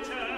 Leute,